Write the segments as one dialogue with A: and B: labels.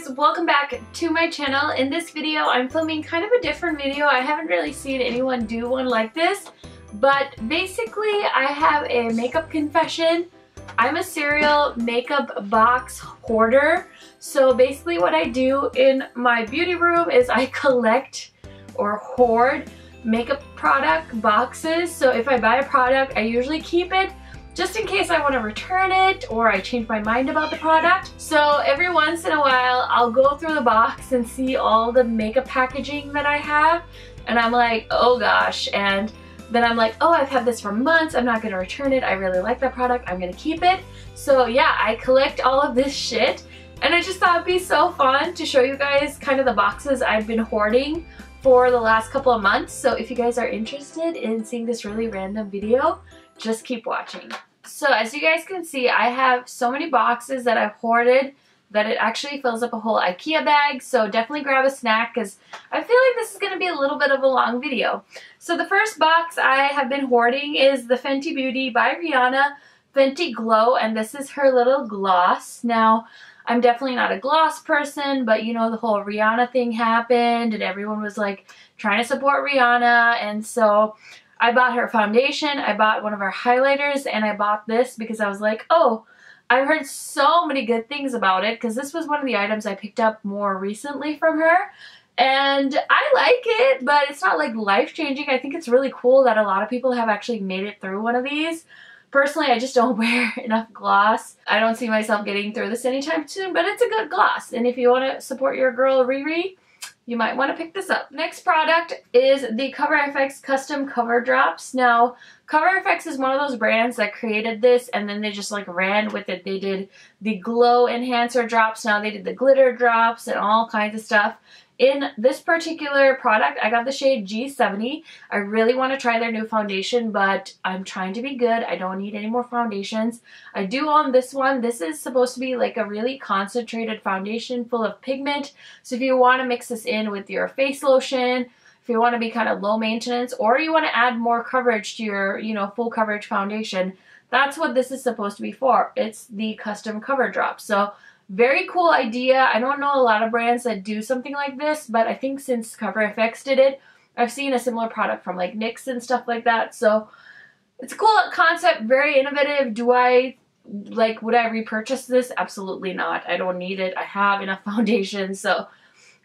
A: guys, welcome back to my channel. In this video, I'm filming kind of a different video. I haven't really seen anyone do one like this, but basically I have a makeup confession. I'm a serial makeup box hoarder. So basically what I do in my beauty room is I collect or hoard makeup product boxes. So if I buy a product, I usually keep it just in case I want to return it or I change my mind about the product. So every once in a while, I'll go through the box and see all the makeup packaging that I have. And I'm like, oh gosh. And then I'm like, oh, I've had this for months. I'm not going to return it. I really like that product. I'm going to keep it. So yeah, I collect all of this shit. And I just thought it'd be so fun to show you guys kind of the boxes I've been hoarding for the last couple of months. So if you guys are interested in seeing this really random video, just keep watching. So as you guys can see, I have so many boxes that I've hoarded that it actually fills up a whole Ikea bag. So definitely grab a snack because I feel like this is going to be a little bit of a long video. So the first box I have been hoarding is the Fenty Beauty by Rihanna Fenty Glow. And this is her little gloss. Now, I'm definitely not a gloss person, but you know, the whole Rihanna thing happened and everyone was like trying to support Rihanna. And so I bought her foundation, I bought one of her highlighters, and I bought this because I was like, oh, I've heard so many good things about it because this was one of the items I picked up more recently from her. And I like it, but it's not like life-changing. I think it's really cool that a lot of people have actually made it through one of these. Personally, I just don't wear enough gloss. I don't see myself getting through this anytime soon, but it's a good gloss. And if you want to support your girl Riri, you might want to pick this up. Next product is the Cover FX Custom Cover Drops. Now, Cover FX is one of those brands that created this and then they just like ran with it. They did the glow enhancer drops, now they did the glitter drops and all kinds of stuff. In this particular product, I got the shade G70. I really want to try their new foundation, but I'm trying to be good. I don't need any more foundations. I do own this one. This is supposed to be like a really concentrated foundation full of pigment. So if you want to mix this in with your face lotion, if you want to be kind of low maintenance, or you want to add more coverage to your, you know, full coverage foundation, that's what this is supposed to be for. It's the custom cover drop. So very cool idea. I don't know a lot of brands that do something like this, but I think since Cover FX did it, I've seen a similar product from like NYX and stuff like that. So it's a cool concept, very innovative. Do I like would I repurchase this? Absolutely not. I don't need it. I have enough foundation, so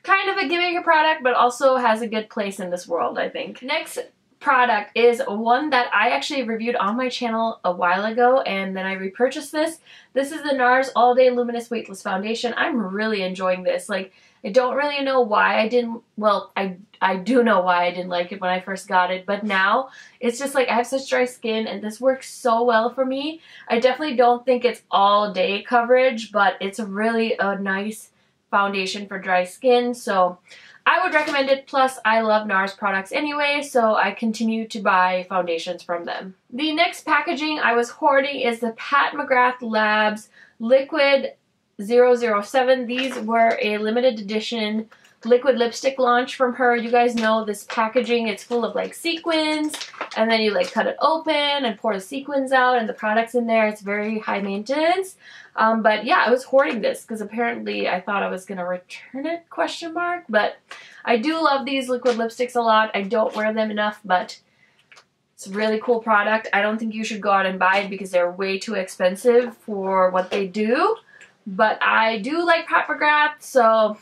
A: kind of a gimmick product, but also has a good place in this world, I think. Next product is one that I actually reviewed on my channel a while ago and then I repurchased this. This is the NARS All Day Luminous Weightless Foundation. I'm really enjoying this. Like, I don't really know why I didn't, well, I, I do know why I didn't like it when I first got it, but now it's just like I have such dry skin and this works so well for me. I definitely don't think it's all day coverage, but it's really a nice foundation for dry skin. So I would recommend it, plus I love NARS products anyway, so I continue to buy foundations from them. The next packaging I was hoarding is the Pat McGrath Labs Liquid 007. These were a limited edition liquid lipstick launch from her. You guys know this packaging, it's full of like sequins, and then you like cut it open and pour the sequins out and the products in there. It's very high maintenance. Um, but yeah, I was hoarding this because apparently I thought I was going to return it, question mark. But I do love these liquid lipsticks a lot. I don't wear them enough, but it's a really cool product. I don't think you should go out and buy it because they're way too expensive for what they do. But I do like Pat McGrath, so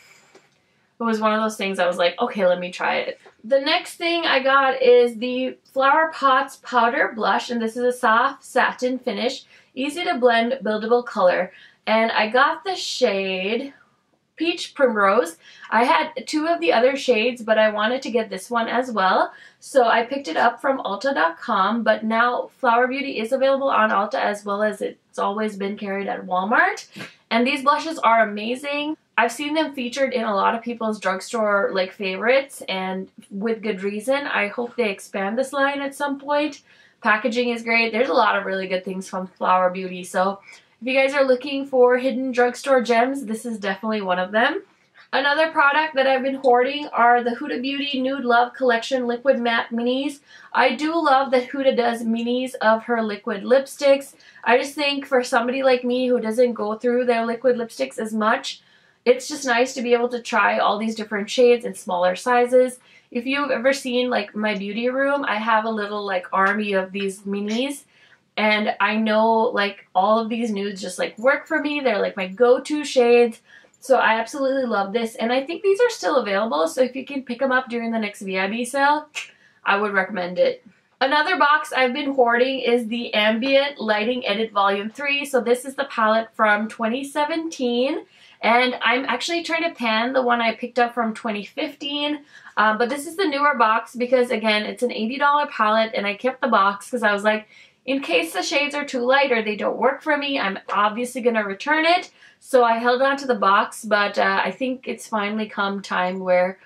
A: it was one of those things I was like, okay, let me try it. The next thing I got is the Flower Pots Powder Blush, and this is a soft satin finish. Easy to blend, buildable color. And I got the shade Peach Primrose. I had two of the other shades, but I wanted to get this one as well. So I picked it up from Ulta.com, but now Flower Beauty is available on Ulta as well as it's always been carried at Walmart. And these blushes are amazing. I've seen them featured in a lot of people's drugstore like favorites and with good reason. I hope they expand this line at some point. Packaging is great. There's a lot of really good things from Flower Beauty. So if you guys are looking for hidden drugstore gems, this is definitely one of them. Another product that I've been hoarding are the Huda Beauty Nude Love Collection Liquid Matte Minis. I do love that Huda does minis of her liquid lipsticks. I just think for somebody like me who doesn't go through their liquid lipsticks as much, it's just nice to be able to try all these different shades in smaller sizes. If you've ever seen like my beauty room, I have a little like army of these minis and I know like all of these nudes just like work for me. They're like my go-to shades. So I absolutely love this and I think these are still available so if you can pick them up during the next VIB sale, I would recommend it. Another box I've been hoarding is the Ambient Lighting Edit Volume 3. So this is the palette from 2017 and I'm actually trying to pan the one I picked up from 2015. Um, but this is the newer box because, again, it's an $80 palette. And I kept the box because I was like, in case the shades are too light or they don't work for me, I'm obviously going to return it. So I held on to the box. But uh, I think it's finally come time where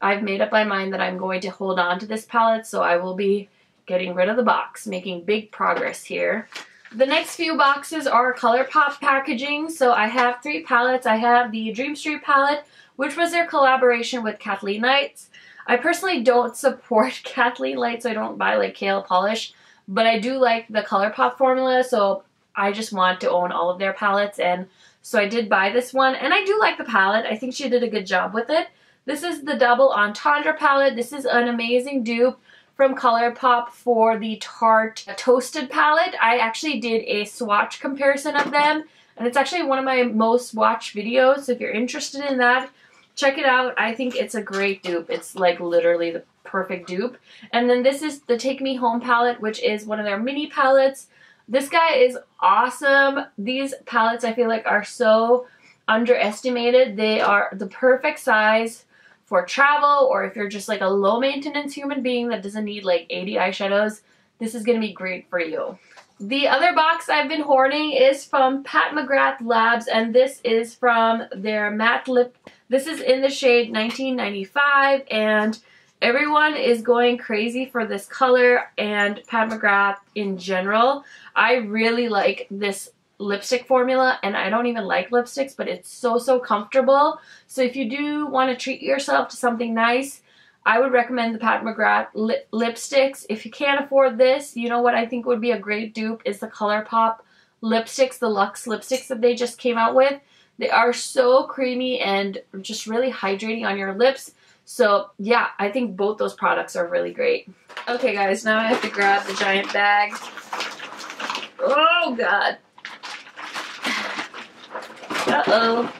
A: I've made up my mind that I'm going to hold on to this palette. So I will be getting rid of the box, making big progress here. The next few boxes are ColourPop packaging. So I have three palettes. I have the Dream Street palette, which was their collaboration with Kathleen Lights. I personally don't support Kathleen Lights, so I don't buy like KL Polish, but I do like the ColourPop formula, so I just want to own all of their palettes, and so I did buy this one, and I do like the palette. I think she did a good job with it. This is the Double Entendre palette. This is an amazing dupe from ColourPop for the Tarte Toasted palette. I actually did a swatch comparison of them, and it's actually one of my most watched videos, so if you're interested in that, check it out. I think it's a great dupe. It's like literally the perfect dupe. And then this is the Take Me Home palette, which is one of their mini palettes. This guy is awesome. These palettes I feel like are so underestimated. They are the perfect size for travel or if you're just like a low maintenance human being that doesn't need like 80 eyeshadows, this is going to be great for you. The other box I've been hoarding is from Pat McGrath Labs and this is from their matte lip. This is in the shade 1995 and everyone is going crazy for this color and Pat McGrath in general. I really like this lipstick formula and I don't even like lipsticks but it's so so comfortable. So if you do want to treat yourself to something nice I would recommend the Pat McGrath lip lipsticks. If you can't afford this you know what I think would be a great dupe is the ColourPop lipsticks the Luxe lipsticks that they just came out with. They are so creamy and just really hydrating on your lips. So yeah I think both those products are really great. Okay guys now I have to grab the giant bag. Oh god uh-oh.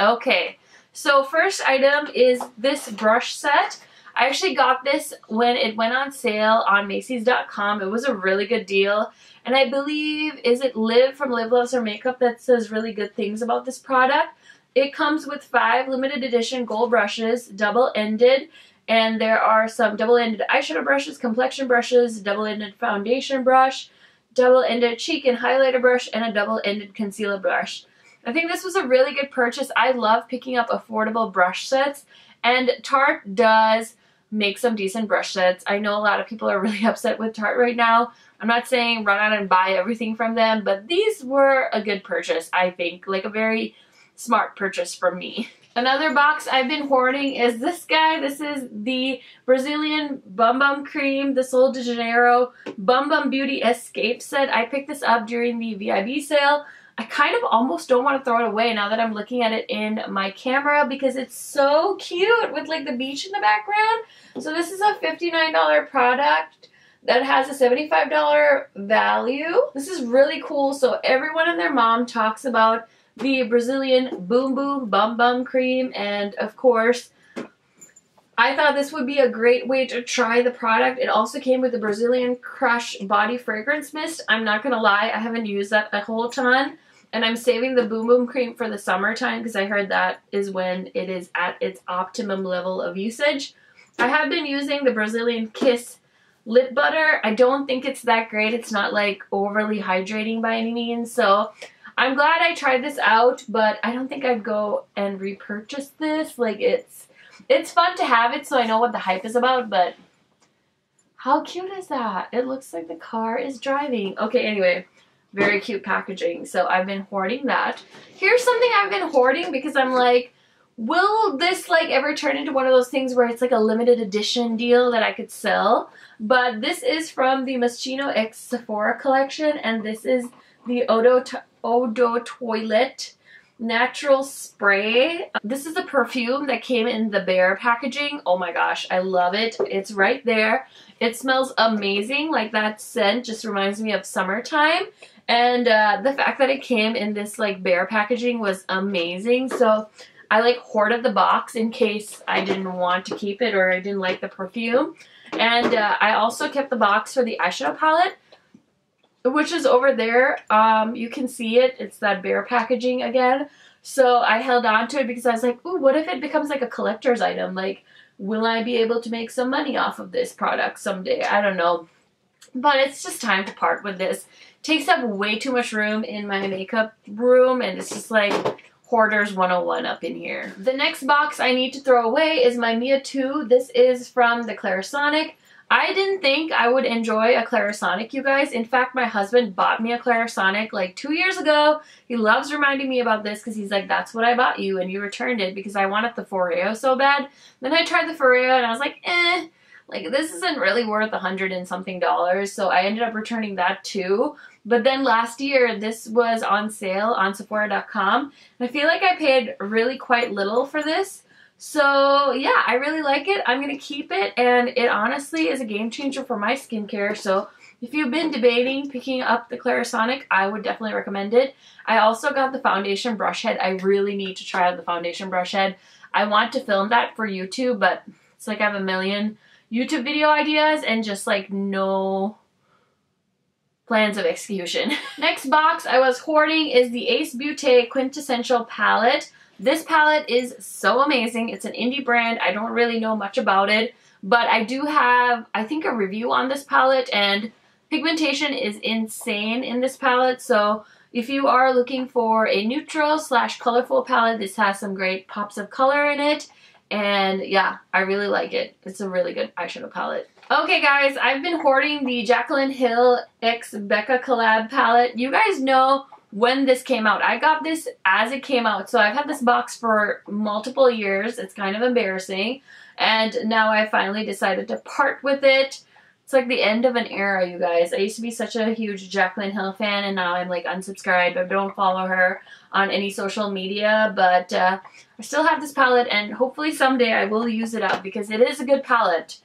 A: Okay, so first item is this brush set. I actually got this when it went on sale on Macy's.com. It was a really good deal. And I believe, is it Liv from Liv Loves Her Makeup that says really good things about this product? It comes with five limited edition gold brushes, double-ended, and there are some double-ended eyeshadow brushes, complexion brushes, double-ended foundation brush, double-ended cheek and highlighter brush, and a double-ended concealer brush. I think this was a really good purchase. I love picking up affordable brush sets, and Tarte does make some decent brush sets. I know a lot of people are really upset with Tarte right now. I'm not saying run out and buy everything from them, but these were a good purchase, I think. Like a very smart purchase for me. Another box I've been hoarding is this guy. This is the Brazilian Bum Bum Cream, the Sol de Janeiro Bum Bum Beauty Escape set. I picked this up during the VIB sale. I kind of almost don't want to throw it away now that I'm looking at it in my camera because it's so cute with like the beach in the background. So this is a $59 product that has a $75 value. This is really cool. So everyone and their mom talks about the Brazilian Boom Boom Bum Bum Cream, and of course, I thought this would be a great way to try the product. It also came with the Brazilian Crush Body Fragrance Mist. I'm not going to lie, I haven't used that a whole ton. And I'm saving the Boom Boom Cream for the summertime because I heard that is when it is at its optimum level of usage. I have been using the Brazilian Kiss lip butter. I don't think it's that great. It's not like overly hydrating by any means. So I'm glad I tried this out, but I don't think I'd go and repurchase this. Like, it's it's fun to have it so I know what the hype is about, but how cute is that? It looks like the car is driving. Okay, anyway, very cute packaging. So I've been hoarding that. Here's something I've been hoarding because I'm like, will this like ever turn into one of those things where it's like a limited edition deal that I could sell? But this is from the Moschino X Sephora collection and this is the Eau de, Odo Toilet natural spray. This is the perfume that came in the bear packaging. Oh my gosh, I love it. It's right there. It smells amazing. Like that scent just reminds me of summertime. And uh, the fact that it came in this like bear packaging was amazing. So I like hoarded the box in case I didn't want to keep it or I didn't like the perfume. And uh, I also kept the box for the eyeshadow palette which is over there. Um, you can see it. It's that Bear packaging again. So I held on to it because I was like, ooh, what if it becomes like a collector's item? Like, will I be able to make some money off of this product someday? I don't know. But it's just time to part with this. takes up way too much room in my makeup room and it's just like Hoarders 101 up in here. The next box I need to throw away is my Mia 2. This is from the Clarisonic. I didn't think I would enjoy a Clarisonic, you guys. In fact, my husband bought me a Clarisonic like two years ago. He loves reminding me about this because he's like, that's what I bought you and you returned it because I wanted the Foreo so bad. Then I tried the Foreo and I was like, eh, like this isn't really worth a hundred and something dollars. So I ended up returning that too. But then last year, this was on sale on Sephora.com. And I feel like I paid really quite little for this. So yeah, I really like it. I'm going to keep it and it honestly is a game changer for my skincare. So if you've been debating picking up the Clarisonic, I would definitely recommend it. I also got the foundation brush head. I really need to try out the foundation brush head. I want to film that for YouTube, but it's like I have a million YouTube video ideas and just like no plans of execution. Next box I was hoarding is the Ace Beauté Quintessential Palette. This palette is so amazing. It's an indie brand. I don't really know much about it, but I do have, I think, a review on this palette, and pigmentation is insane in this palette, so if you are looking for a neutral slash colorful palette, this has some great pops of color in it, and yeah, I really like it. It's a really good eyeshadow palette. Okay guys, I've been hoarding the Jaclyn Hill X Becca collab palette. You guys know when this came out. I got this as it came out. So I've had this box for multiple years. It's kind of embarrassing. And now I finally decided to part with it. It's like the end of an era, you guys. I used to be such a huge Jaclyn Hill fan, and now I'm like unsubscribed. I don't follow her on any social media, but uh, I still have this palette, and hopefully someday I will use it up because it is a good palette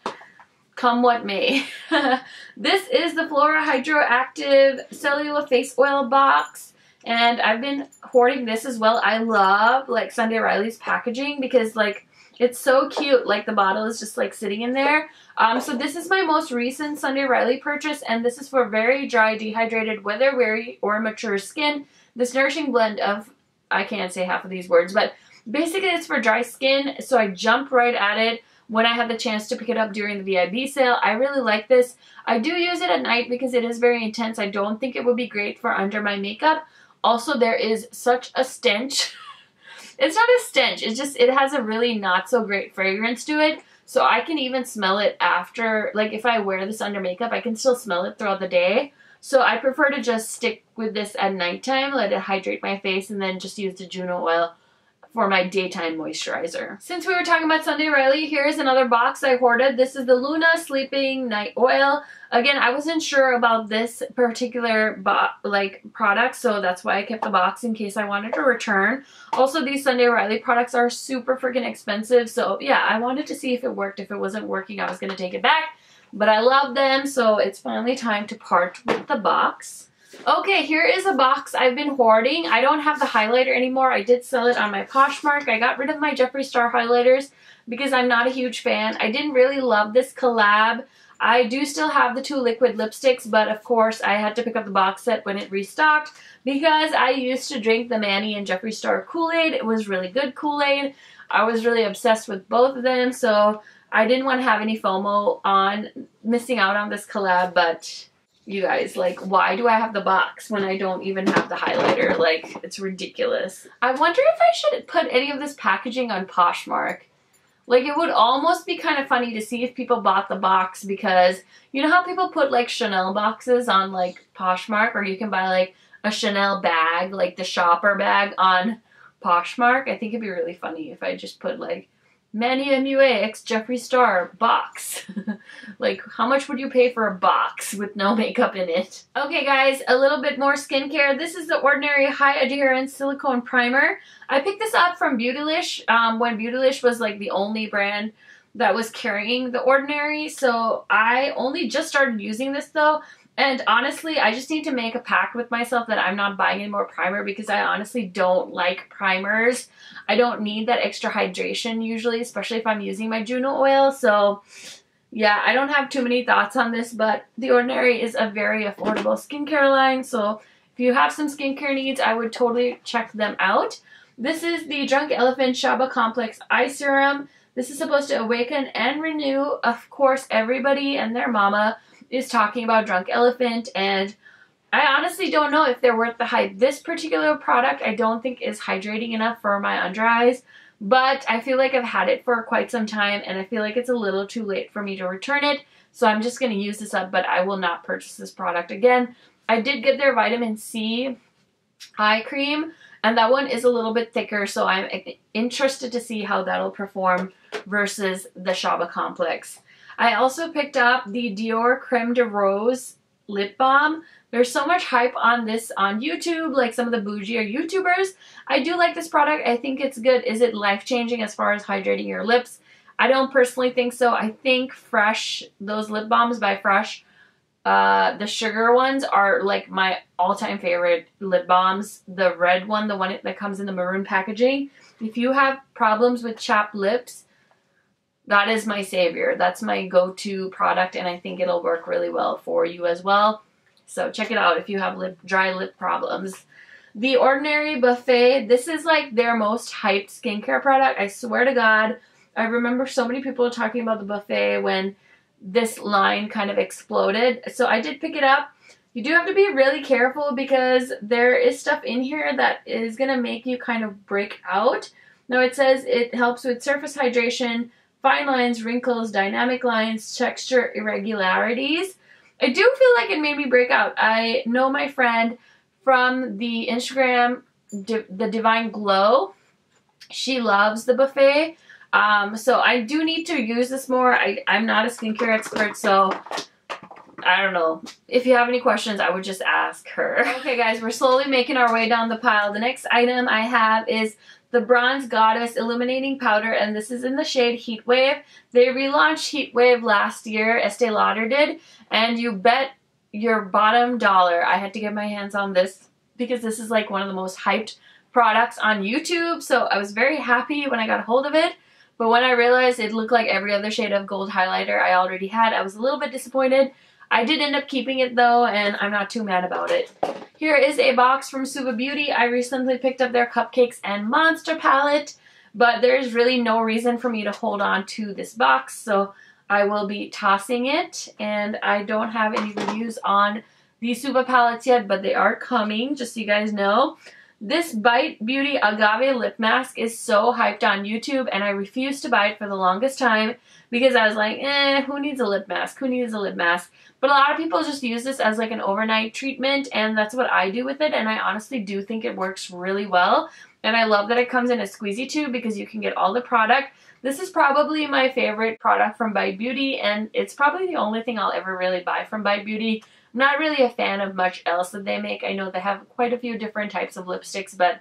A: come what may. this is the Flora Hydroactive Cellular Face Oil Box. And I've been hoarding this as well. I love like Sunday Riley's packaging because like it's so cute. Like the bottle is just like sitting in there. Um, so this is my most recent Sunday Riley purchase and this is for very dry, dehydrated, weather weary, or mature skin. This nourishing blend of, I can't say half of these words, but basically it's for dry skin. So I jumped right at it when I had the chance to pick it up during the VIB sale. I really like this. I do use it at night because it is very intense. I don't think it would be great for under my makeup. Also, there is such a stench. it's not a stench. It's just, it has a really not so great fragrance to it. So I can even smell it after, like if I wear this under makeup, I can still smell it throughout the day. So I prefer to just stick with this at nighttime, let it hydrate my face, and then just use the Juno oil for my daytime moisturizer. Since we were talking about Sunday Riley, here's another box I hoarded. This is the Luna Sleeping Night Oil. Again, I wasn't sure about this particular like product, so that's why I kept the box in case I wanted to return. Also, these Sunday Riley products are super freaking expensive, so yeah, I wanted to see if it worked. If it wasn't working, I was going to take it back. But I love them, so it's finally time to part with the box. Okay, here is a box I've been hoarding. I don't have the highlighter anymore. I did sell it on my Poshmark. I got rid of my Jeffree Star highlighters because I'm not a huge fan. I didn't really love this collab. I do still have the two liquid lipsticks, but of course I had to pick up the box set when it restocked because I used to drink the Manny and Jeffree Star Kool-Aid. It was really good Kool-Aid. I was really obsessed with both of them, so I didn't want to have any FOMO on missing out on this collab, but you guys. Like, why do I have the box when I don't even have the highlighter? Like, it's ridiculous. I wonder if I should put any of this packaging on Poshmark. Like, it would almost be kind of funny to see if people bought the box because, you know how people put, like, Chanel boxes on, like, Poshmark? Or you can buy, like, a Chanel bag, like the shopper bag on Poshmark. I think it'd be really funny if I just put, like, Manny MUA X Jeffree Star box. like, how much would you pay for a box with no makeup in it? Okay, guys, a little bit more skincare. This is the Ordinary High Adherence Silicone Primer. I picked this up from Beautylish um, when Beautylish was like the only brand that was carrying the Ordinary. So I only just started using this though. And honestly, I just need to make a pact with myself that I'm not buying any more primer because I honestly don't like primers. I don't need that extra hydration usually, especially if I'm using my Juno oil. So yeah, I don't have too many thoughts on this, but The Ordinary is a very affordable skincare line. So if you have some skincare needs, I would totally check them out. This is the Drunk Elephant Shaba Complex Eye Serum. This is supposed to awaken and renew, of course, everybody and their mama is talking about Drunk Elephant and I honestly don't know if they're worth the hype. This particular product I don't think is hydrating enough for my under eyes, but I feel like I've had it for quite some time and I feel like it's a little too late for me to return it. So I'm just going to use this up, but I will not purchase this product again. I did get their vitamin C eye cream and that one is a little bit thicker so I'm interested to see how that'll perform versus the Shaba Complex. I also picked up the Dior Creme de Rose lip balm. There's so much hype on this on YouTube, like some of the bougier YouTubers. I do like this product. I think it's good. Is it life-changing as far as hydrating your lips? I don't personally think so. I think Fresh, those lip balms by Fresh, uh, the sugar ones are like my all-time favorite lip balms. The red one, the one that comes in the maroon packaging. If you have problems with chapped lips, that is my savior. That's my go-to product and I think it'll work really well for you as well. So check it out if you have lip, dry lip problems. The Ordinary Buffet, this is like their most hyped skincare product. I swear to God, I remember so many people talking about the buffet when this line kind of exploded. So I did pick it up. You do have to be really careful because there is stuff in here that is going to make you kind of break out. Now it says it helps with surface hydration, fine lines, wrinkles, dynamic lines, texture irregularities. I do feel like it made me break out. I know my friend from the Instagram, The Divine Glow. She loves the buffet. Um, so I do need to use this more. I, I'm not a skincare expert, so I don't know. If you have any questions, I would just ask her. Okay, guys, we're slowly making our way down the pile. The next item I have is the Bronze Goddess Illuminating Powder, and this is in the shade Heat Wave. They relaunched Heat Wave last year, Estee Lauder did, and you bet your bottom dollar I had to get my hands on this because this is like one of the most hyped products on YouTube, so I was very happy when I got hold of it. But when I realized it looked like every other shade of gold highlighter I already had, I was a little bit disappointed. I did end up keeping it though, and I'm not too mad about it. Here is a box from Suva Beauty. I recently picked up their Cupcakes and Monster palette, but there's really no reason for me to hold on to this box, so I will be tossing it, and I don't have any reviews on these Suva palettes yet, but they are coming, just so you guys know. This Bite Beauty Agave Lip Mask is so hyped on YouTube, and I refused to buy it for the longest time because I was like, eh, who needs a lip mask? Who needs a lip mask? But a lot of people just use this as like an overnight treatment and that's what I do with it and I honestly do think it works really well. And I love that it comes in a squeezy tube because you can get all the product. This is probably my favorite product from Bite Beauty and it's probably the only thing I'll ever really buy from Bite Beauty. I'm not really a fan of much else that they make. I know they have quite a few different types of lipsticks, but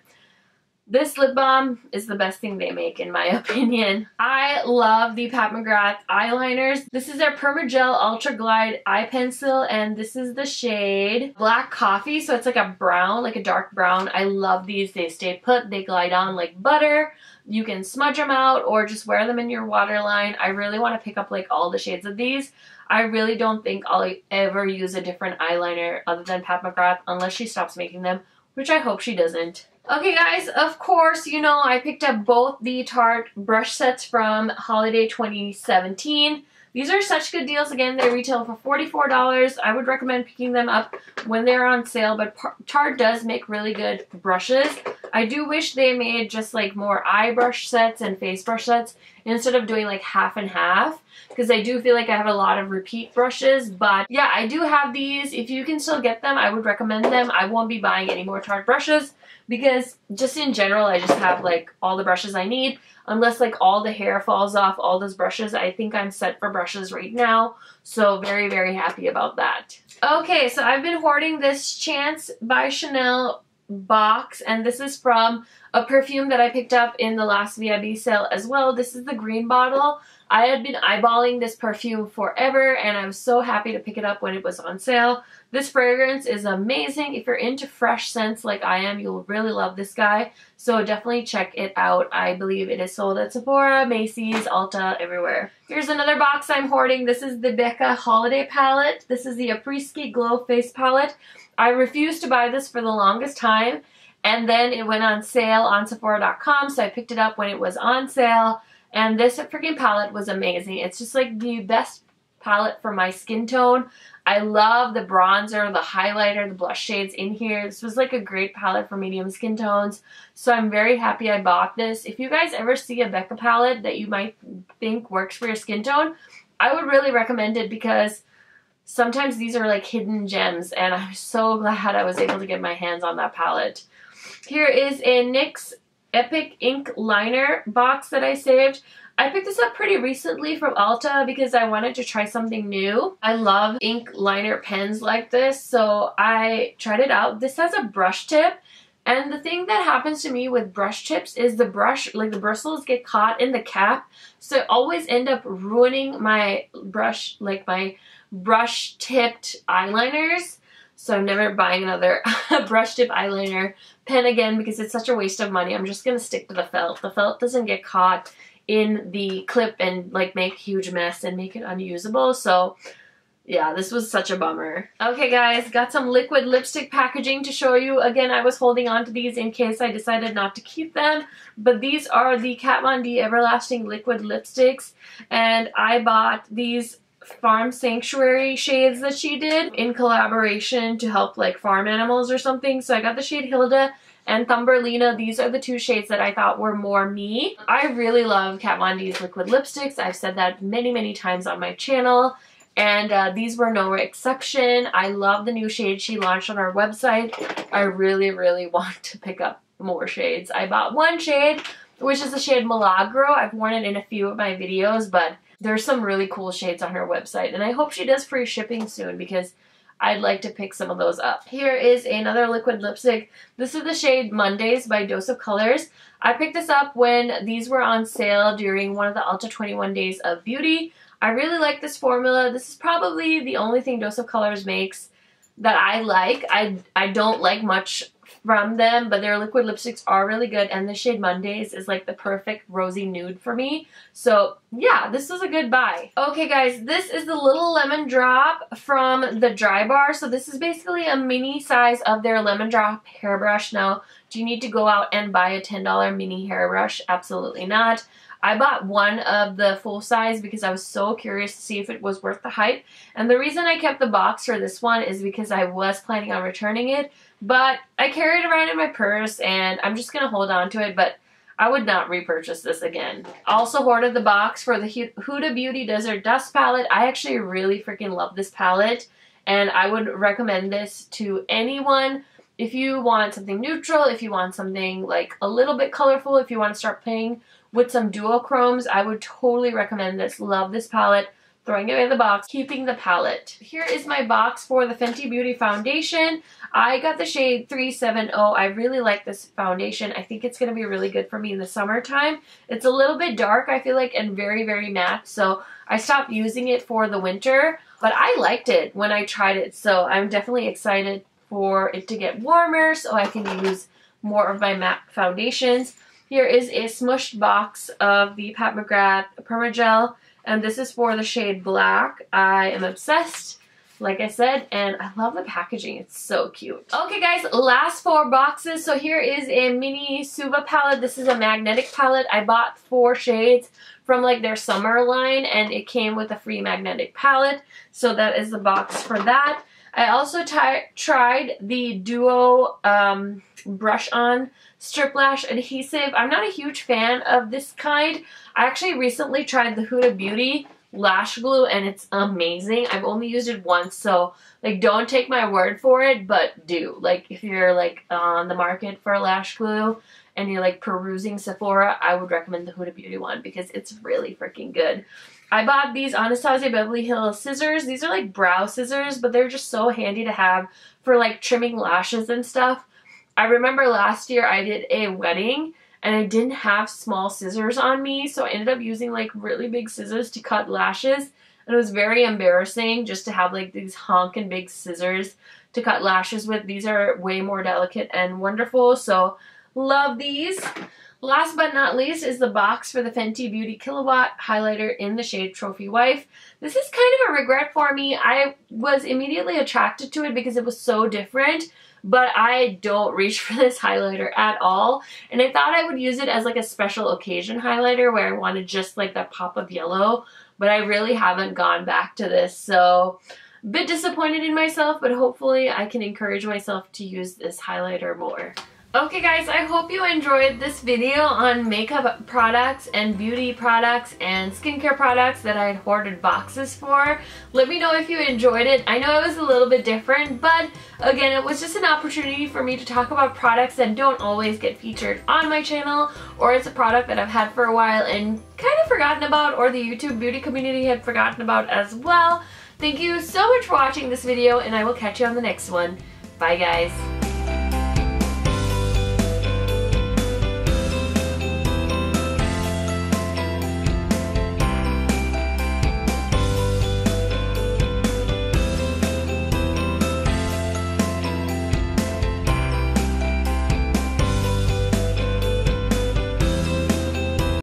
A: this lip balm is the best thing they make in my opinion. I love the Pat McGrath eyeliners. This is their Permagel Ultra Glide eye pencil and this is the shade Black Coffee. So it's like a brown, like a dark brown. I love these. They stay put. They glide on like butter. You can smudge them out or just wear them in your waterline. I really want to pick up like all the shades of these. I really don't think I'll ever use a different eyeliner other than Pat McGrath unless she stops making them, which I hope she doesn't. Okay guys, of course, you know I picked up both the Tarte brush sets from Holiday 2017. These are such good deals. Again, they retail for $44. I would recommend picking them up when they're on sale, but Tarte does make really good brushes. I do wish they made just like more eye brush sets and face brush sets instead of doing like half and half because I do feel like I have a lot of repeat brushes but yeah I do have these if you can still get them I would recommend them I won't be buying any more Tarte brushes because just in general I just have like all the brushes I need unless like all the hair falls off all those brushes I think I'm set for brushes right now so very very happy about that okay so I've been hoarding this Chance by Chanel box and this is from a perfume that I picked up in the last VIB sale as well. This is the green bottle. I had been eyeballing this perfume forever and I was so happy to pick it up when it was on sale. This fragrance is amazing. If you're into fresh scents like I am, you'll really love this guy. So definitely check it out. I believe it is sold at Sephora, Macy's, Ulta, everywhere. Here's another box I'm hoarding. This is the Becca Holiday Palette. This is the Après-Ski Glow Face Palette. I refused to buy this for the longest time and then it went on sale on Sephora.com so I picked it up when it was on sale and this freaking palette was amazing. It's just like the best palette for my skin tone. I love the bronzer, the highlighter, the blush shades in here. This was like a great palette for medium skin tones. So I'm very happy I bought this. If you guys ever see a Becca palette that you might think works for your skin tone, I would really recommend it because sometimes these are like hidden gems and I'm so glad I was able to get my hands on that palette. Here is a NYX Epic Ink Liner box that I saved. I picked this up pretty recently from Ulta because I wanted to try something new. I love ink liner pens like this, so I tried it out. This has a brush tip, and the thing that happens to me with brush tips is the brush, like the bristles get caught in the cap, so I always end up ruining my brush, like my brush tipped eyeliners. So I'm never buying another brush tip eyeliner pen again because it's such a waste of money. I'm just going to stick to the felt. The felt doesn't get caught in the clip and like make huge mess and make it unusable. So yeah, this was such a bummer. Okay guys, got some liquid lipstick packaging to show you. Again, I was holding on to these in case I decided not to keep them. But these are the Kat Von D Everlasting Liquid Lipsticks. And I bought these farm sanctuary shades that she did in collaboration to help like farm animals or something. So I got the shade Hilda and Thumbelina. These are the two shades that I thought were more me. I really love Kat Von D's liquid lipsticks. I've said that many, many times on my channel. And uh, these were no exception. I love the new shade she launched on our website. I really, really want to pick up more shades. I bought one shade, which is the shade Milagro. I've worn it in a few of my videos, but there's some really cool shades on her website. And I hope she does free shipping soon because I'd like to pick some of those up. Here is another liquid lipstick. This is the shade Mondays by Dose of Colors. I picked this up when these were on sale during one of the Ulta 21 Days of Beauty. I really like this formula. This is probably the only thing Dose of Colors makes that I like. I, I don't like much from them, but their liquid lipsticks are really good, and the shade Mondays is like the perfect rosy nude for me. So yeah, this was a good buy. Okay guys, this is the Little Lemon Drop from the Dry Bar. So this is basically a mini size of their Lemon Drop hairbrush. Now, do you need to go out and buy a $10 mini hairbrush? Absolutely not. I bought one of the full size because I was so curious to see if it was worth the hype. And the reason I kept the box for this one is because I was planning on returning it. But I carry it around in my purse and I'm just going to hold on to it. But I would not repurchase this again. Also hoarded the box for the Huda Beauty Desert Dust Palette. I actually really freaking love this palette. And I would recommend this to anyone if you want something neutral, if you want something like a little bit colorful, if you want to start playing with some duochromes, I would totally recommend this. Love this palette. Throwing it in the box, keeping the palette. Here is my box for the Fenty Beauty Foundation. I got the shade 370. I really like this foundation. I think it's going to be really good for me in the summertime. It's a little bit dark, I feel like, and very, very matte. So I stopped using it for the winter, but I liked it when I tried it. So I'm definitely excited for it to get warmer so I can use more of my matte foundations. Here is a smushed box of the Pat McGrath Permagel, and this is for the shade Black. I am obsessed, like I said, and I love the packaging. It's so cute. Okay, guys, last four boxes. So here is a mini Suva palette. This is a magnetic palette. I bought four shades from like their summer line, and it came with a free magnetic palette. So that is the box for that. I also tried the Duo um, Brush On Strip Lash Adhesive. I'm not a huge fan of this kind. I actually recently tried the Huda Beauty lash glue and it's amazing. I've only used it once so like don't take my word for it but do. Like if you're like on the market for a lash glue and you're like perusing Sephora, I would recommend the Huda Beauty one because it's really freaking good. I bought these Anastasia Beverly Hills scissors. These are like brow scissors, but they're just so handy to have for like trimming lashes and stuff. I remember last year I did a wedding and I didn't have small scissors on me, so I ended up using like really big scissors to cut lashes. And it was very embarrassing just to have like these honking big scissors to cut lashes with. These are way more delicate and wonderful, so love these. Last but not least is the box for the Fenty Beauty Kilowatt highlighter in the shade Trophy Wife. This is kind of a regret for me. I was immediately attracted to it because it was so different, but I don't reach for this highlighter at all. And I thought I would use it as like a special occasion highlighter where I wanted just like that pop of yellow, but I really haven't gone back to this. So a bit disappointed in myself, but hopefully I can encourage myself to use this highlighter more. Okay guys, I hope you enjoyed this video on makeup products and beauty products and skincare products that I had hoarded boxes for. Let me know if you enjoyed it. I know it was a little bit different, but again, it was just an opportunity for me to talk about products that don't always get featured on my channel, or it's a product that I've had for a while and kind of forgotten about, or the YouTube beauty community had forgotten about as well. Thank you so much for watching this video, and I will catch you on the next one. Bye guys.